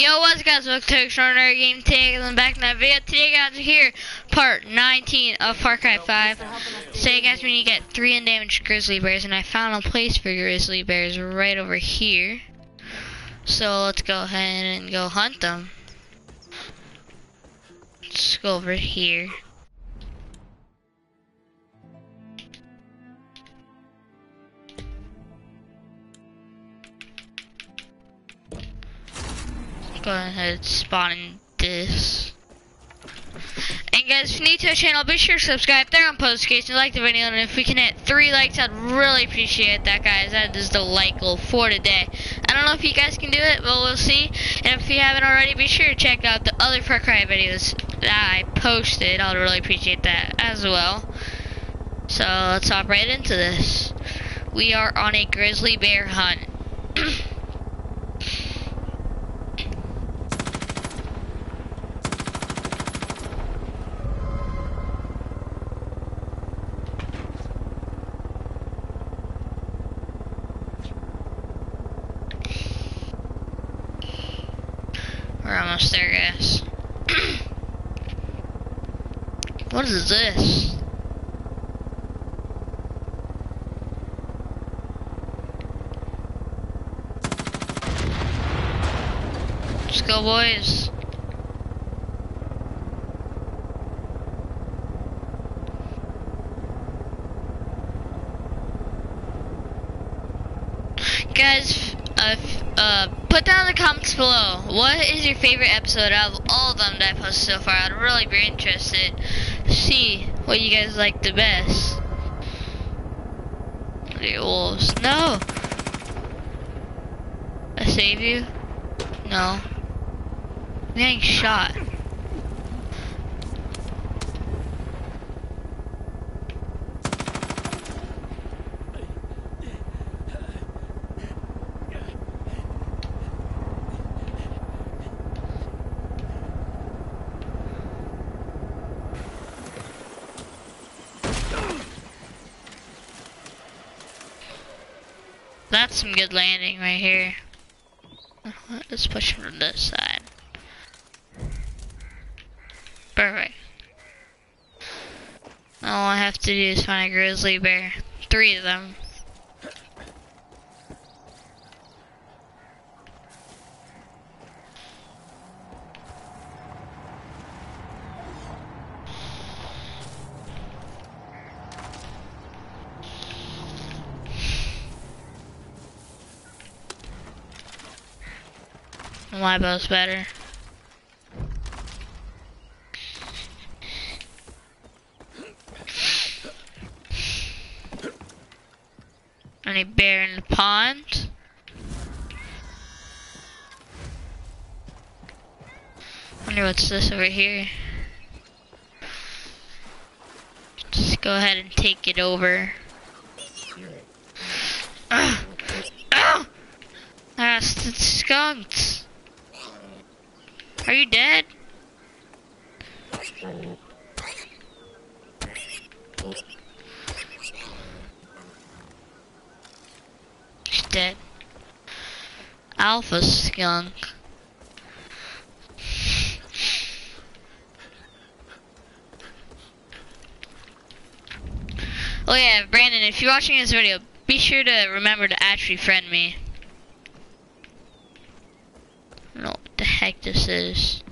Yo, what's up guys? Welcome to Extraordinary Game and back in that video. Today, guys, are here, part 19 of Far Cry 5. Today, guys, we need to get three undamaged grizzly bears, and I found a place for grizzly bears right over here. So let's go ahead and go hunt them. Let's go over here. Go ahead spawning this. And guys, if you're new to our channel, be sure to subscribe there on post and like the video. And if we can hit three likes, I'd really appreciate that, guys. That is the like goal for today. I don't know if you guys can do it, but we'll see. And if you haven't already, be sure to check out the other Far Cry videos that I posted. I'd really appreciate that as well. So let's hop right into this. We are on a grizzly bear hunt. We're almost there, guys. what is this? Let's go, boys. Guys, uh, uh, put down in the comments below what is your favorite episode out of all of them that I posted so far. I'd really be interested see what you guys like the best. The wolves. No. I save you? No. I'm getting shot. That's some good landing right here. Let's push from this side. Perfect. All I have to do is find a grizzly bear. Three of them. My bow's better. Any bear in the pond? Wonder what's this over here. Just go ahead and take it over. Ah, ah, that's the skunks. Are you dead? She's dead. Alpha skunk. Oh yeah, Brandon, if you're watching this video, be sure to remember to actually friend me. I don't know This is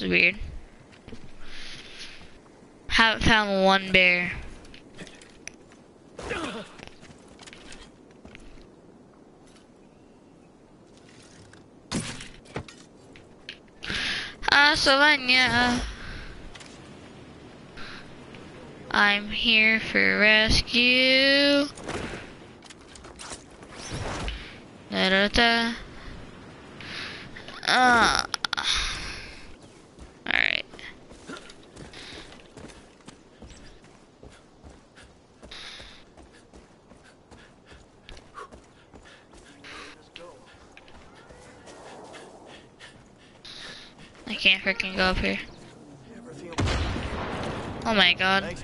weird. Haven't found one bear. Ah, Sylvania. I'm here for rescue. Alright. Uh, I can't freaking go up here. Oh my god. Thanks,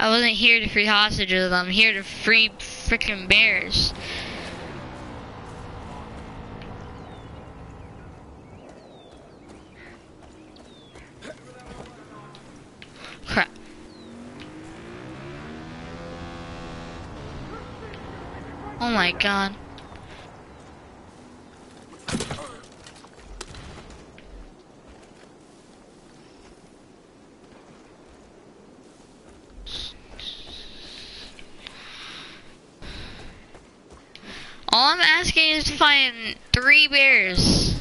I wasn't here to free hostages. I'm here to free freaking bears. Crap. Oh my god. All I'm asking is to find three bears.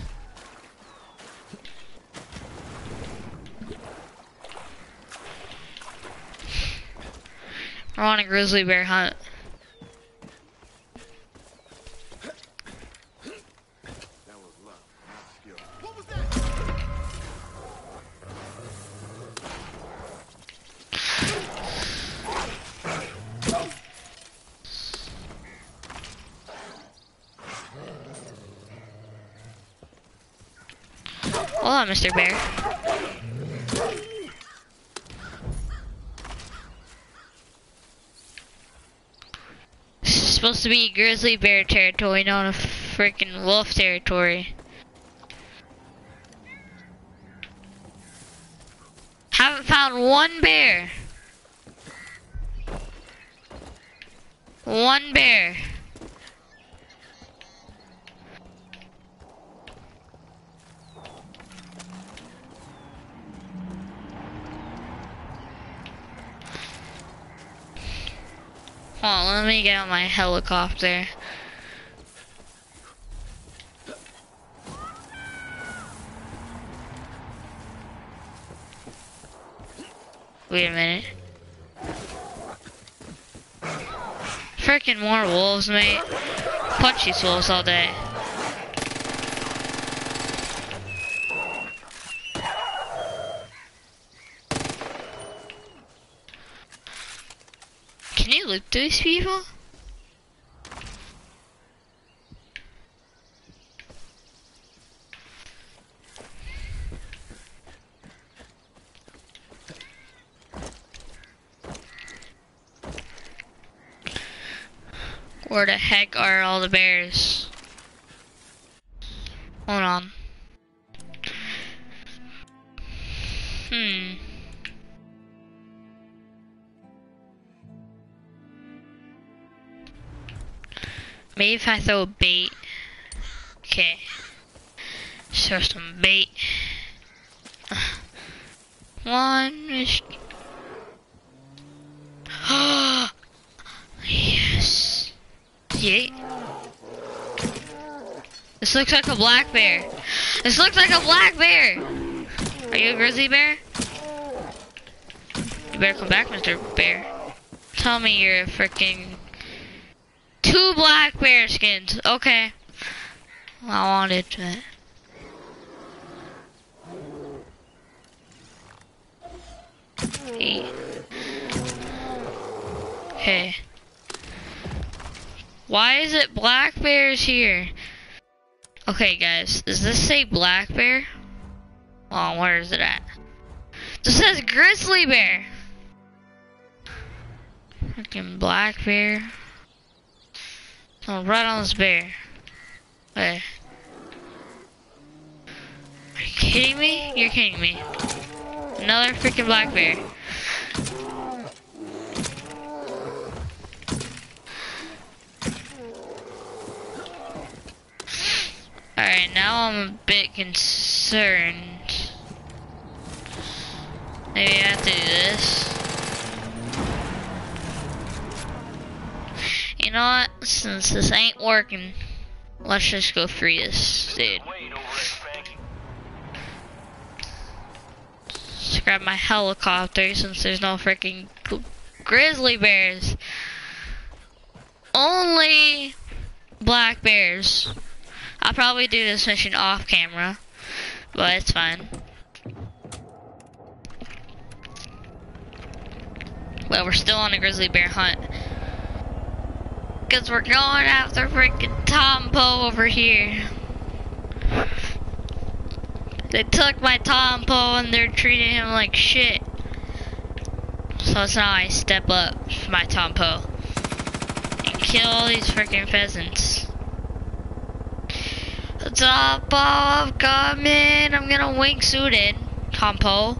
We're on a grizzly bear hunt. Mr. Bear. This is supposed to be grizzly bear territory, not a freaking wolf territory. Haven't found one bear. One bear. On, let me get on my helicopter. Wait a minute. Freaking more wolves, mate. Punch these wolves all day. Can you loot these people? Where the heck are all the bears? Hold on. Maybe if I throw a bait. Okay. Throw some bait. Uh, one is. yes. Yay. This looks like a black bear. This looks like a black bear. Are you a grizzly bear? You better come back, Mr. Bear. Tell me you're a freaking two black bear skins. Okay. I wanted to. Eight. Okay. Why is it black bears here? Okay, guys, does this say black bear? Oh, where is it at? This says grizzly bear. Fucking black bear. Oh, right on this bear. Wait. Are you kidding me? You're kidding me. Another freaking black bear. Alright, now I'm a bit concerned. Maybe I have to do this. You know what? Since this ain't working, let's just go free this dude. Just grab my helicopter since there's no freaking grizzly bears. Only black bears. I'll probably do this mission off camera, but it's fine. Well, we're still on a grizzly bear hunt. Because we're going after freaking Tompo over here. They took my Tompo and they're treating him like shit. So Plus now I step up my Tompo and kill all these freaking pheasants. Top off, coming. I'm gonna wingsuit it, Tompo.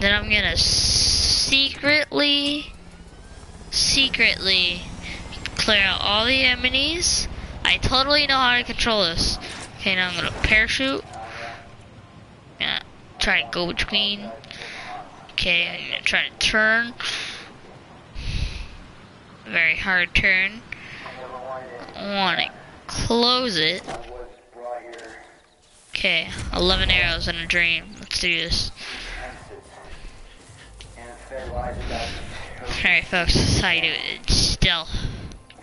Then I'm gonna secretly, secretly clear out all the enemies. I totally know how to control this. Okay, now I'm gonna parachute. Yeah, try to go between. Okay, I'm gonna try to turn. Very hard turn. I wanna close it. Okay, 11 arrows in a dream. Let's do this. Alright folks, this is how you do it. Stealth.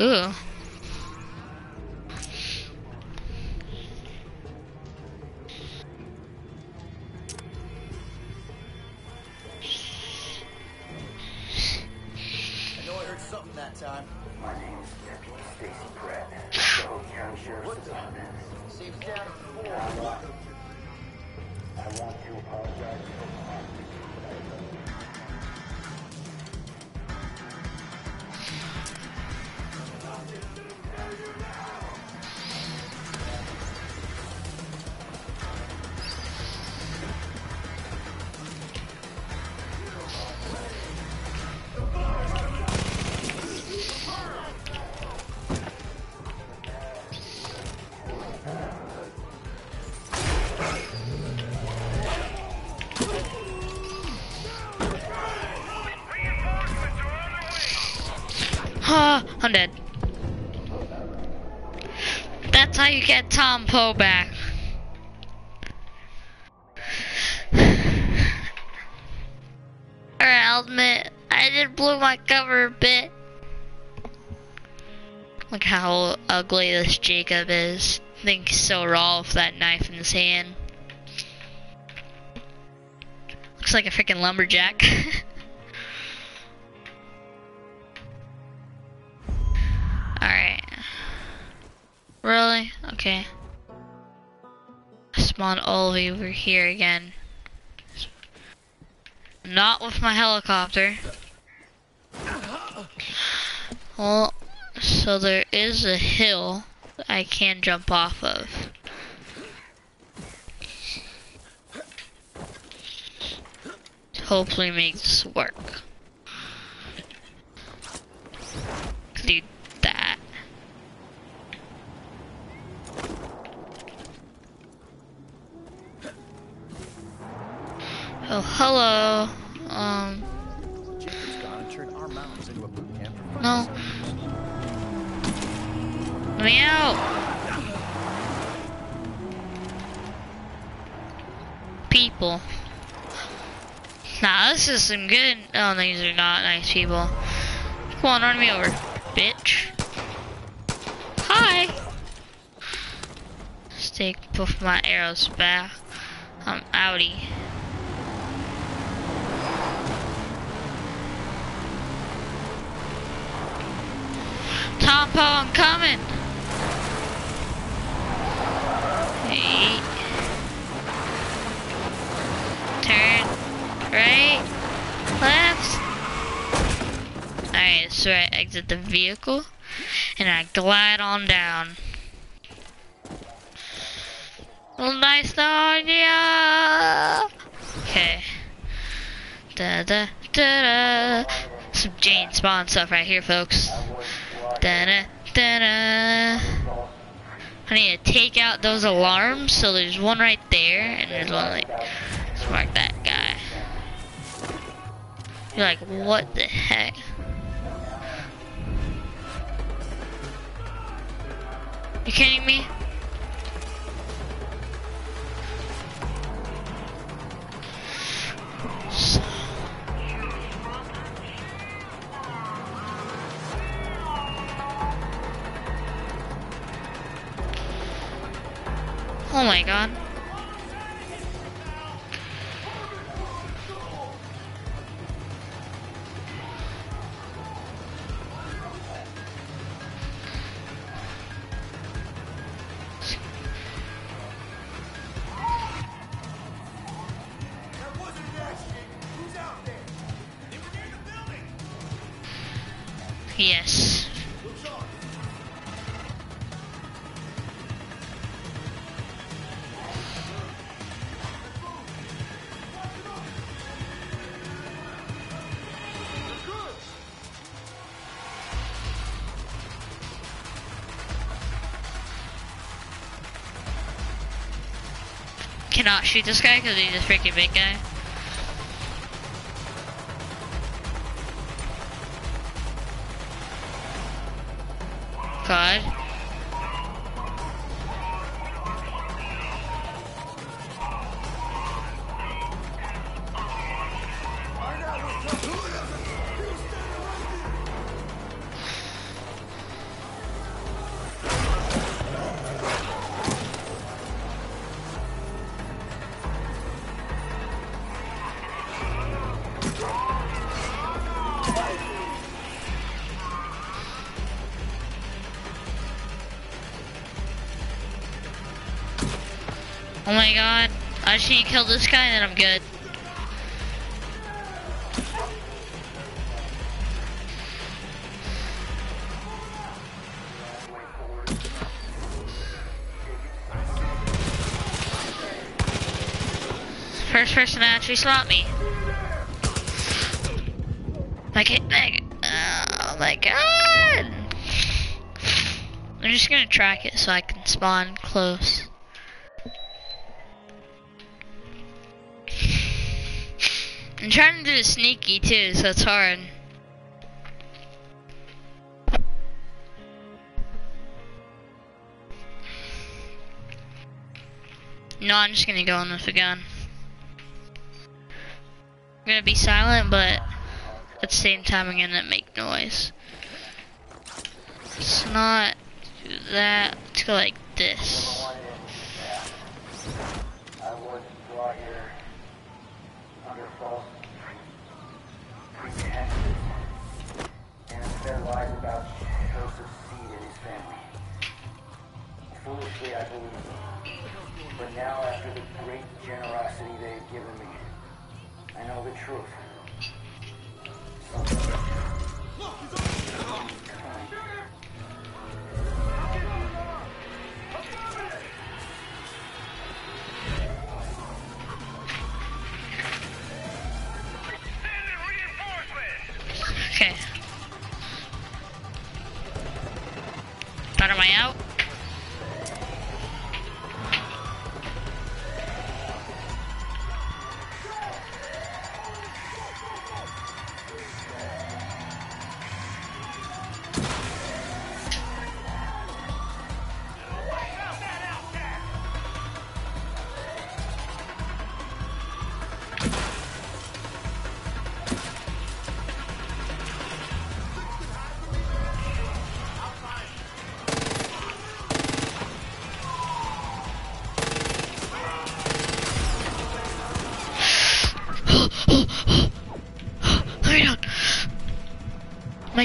Ooh. I'm dead. That's how you get Tom Poe back. Alright, I'll admit, I did blow my cover a bit. Look how ugly this Jacob is. I think he's so raw with that knife in his hand. Looks like a freaking lumberjack. Okay. Spawn all over here again. Not with my helicopter. Well, so there is a hill I can jump off of. Hopefully make this work. Do that. Oh, hello. Um, no. Let me out. People. Nah, this is some good. Oh, these are not nice people. Come on, run me over, bitch. Hi. Let's take both my arrows back. I'm outie. Tom I'm coming. Hey. Turn. Right. Left. Alright, so I exit the vehicle and I glide on down. Well, nice knowing ya. Okay. Da da da da. Some James Spawn stuff right here, folks. Da da da da. I need to take out those alarms. So there's one right there, and there's one like, let's mark that guy. You're like, what the heck? You kidding me? Cannot shoot this guy because he's a freaking big guy. God. Oh my god. I to kill this guy and then I'm good. First person to actually slap me. Like like, oh my god. I'm just gonna track it so I can spawn close. I'm trying to do sneaky too, so it's hard. No, I'm just gonna go in with a gun. I'm gonna be silent, but at the same time, I'm gonna make noise. Let's not do that. Let's go like this. Lies about Joseph Seed and his family. Foolishly, I believed them. But now, after the great generosity they've given me, I know the truth. Something coming. I out?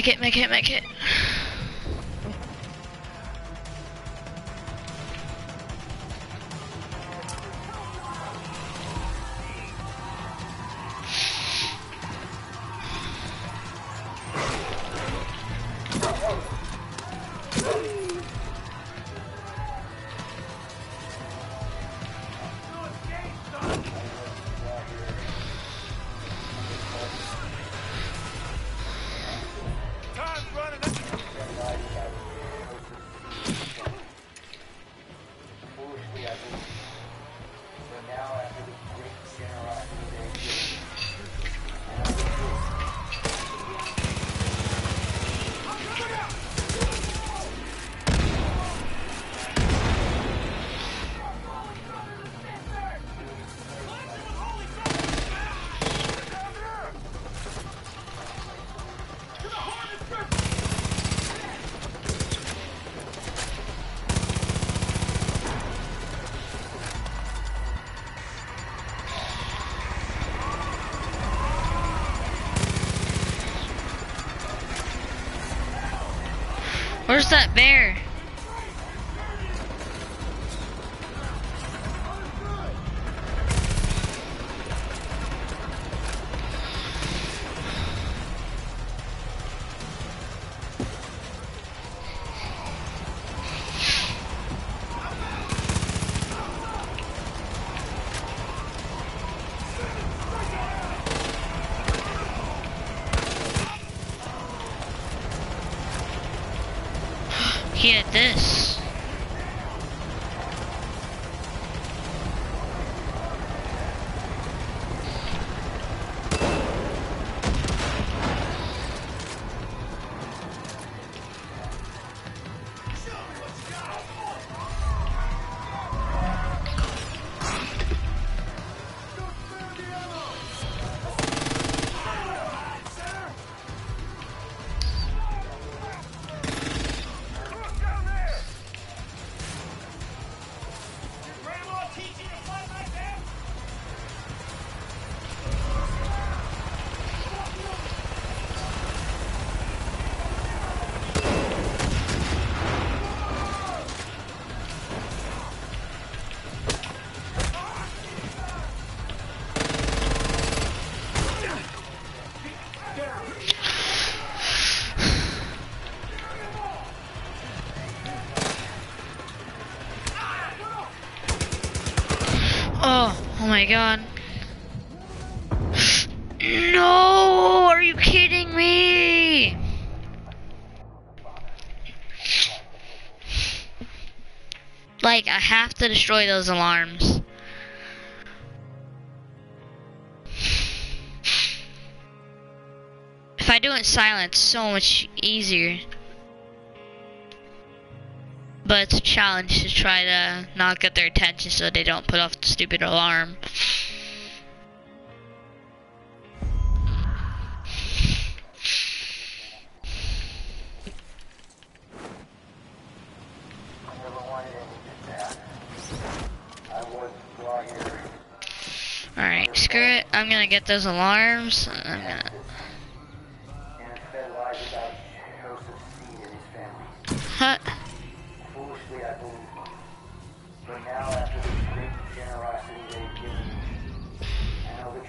Make it, make it, make it. Where's that bear? My god. No, are you kidding me? Like, I have to destroy those alarms. If I do it silent, it's so much easier. But it's a challenge to try to not get their attention so they don't put off the stupid alarm. Alright, screw it. I'm gonna get those alarms. I'm gonna.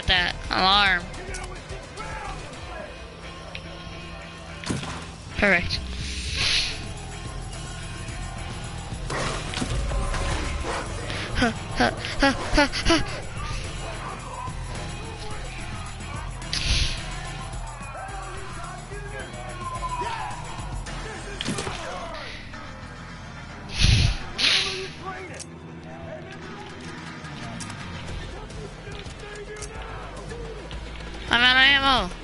out that alarm. Perfect. Huh, huh, huh, huh, huh. I'm out of ammo.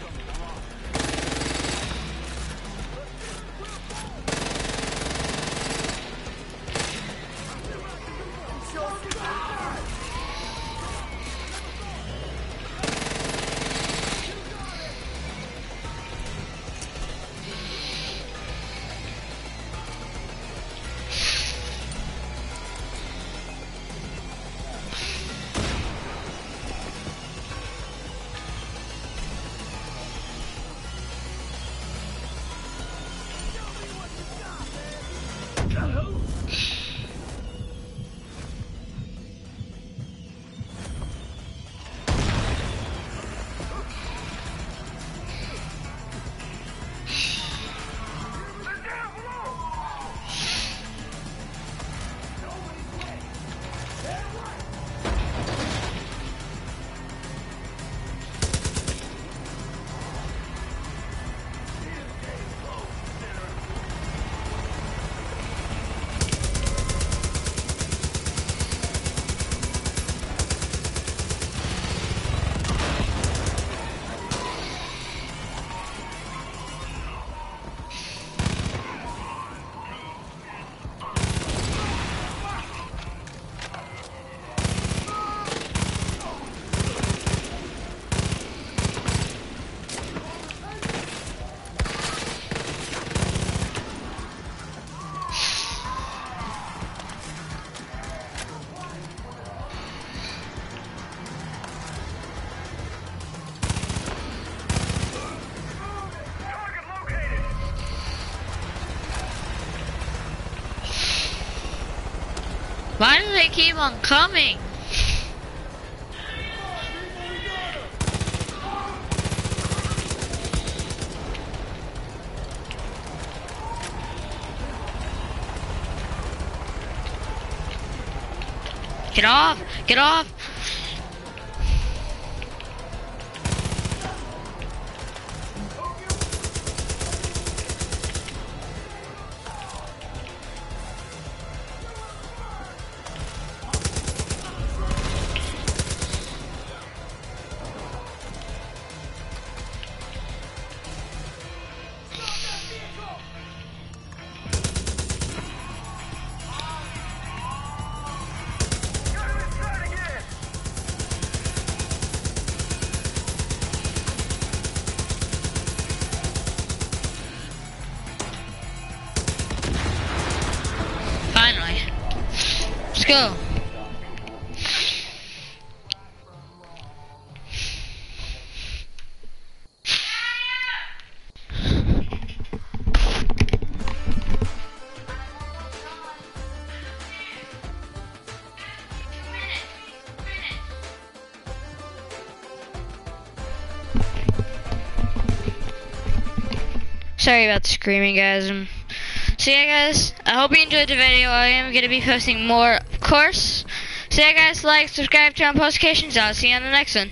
Why do they keep on coming? Get off! Get off! Go. Sorry about the screaming, guys. Um, so yeah, guys, I hope you enjoyed the video. I am going to be posting more, course. So yeah, guys, like, subscribe, turn on post notifications. I'll see you on the next one.